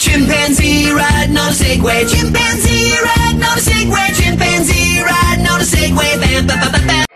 Chimpanzee riding on a Segway. Chimpanzee riding on a Segway. Chimpanzee riding on a Segway. Bam, bam, bam, bam.